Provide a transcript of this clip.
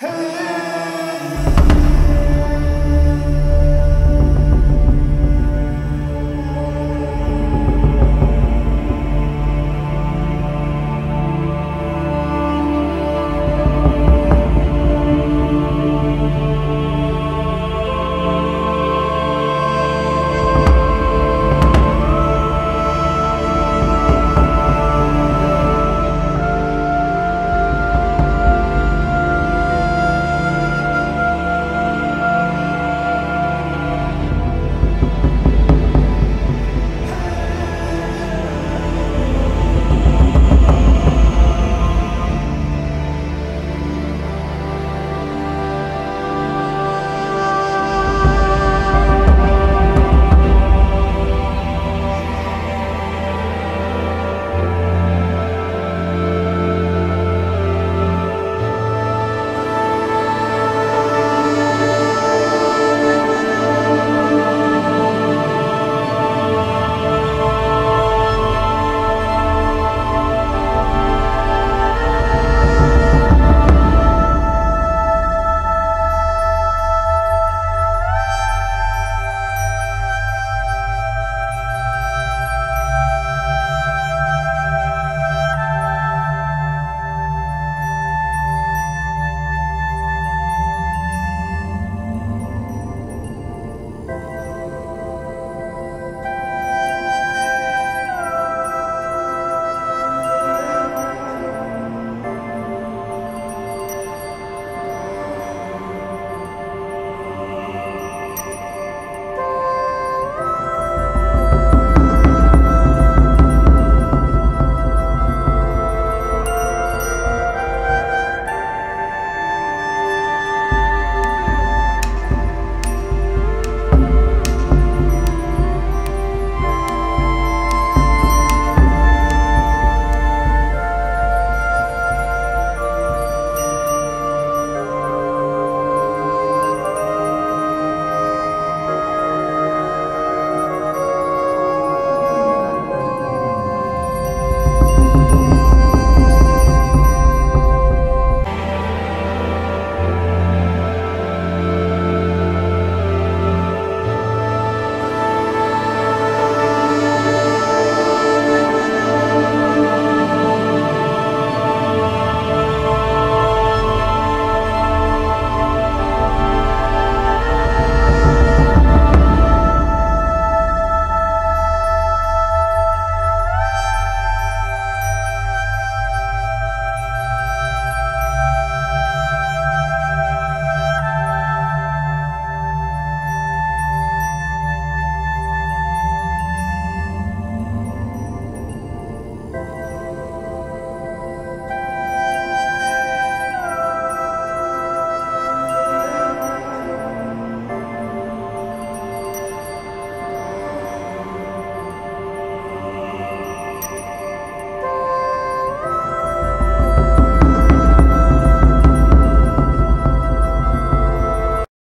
Hey!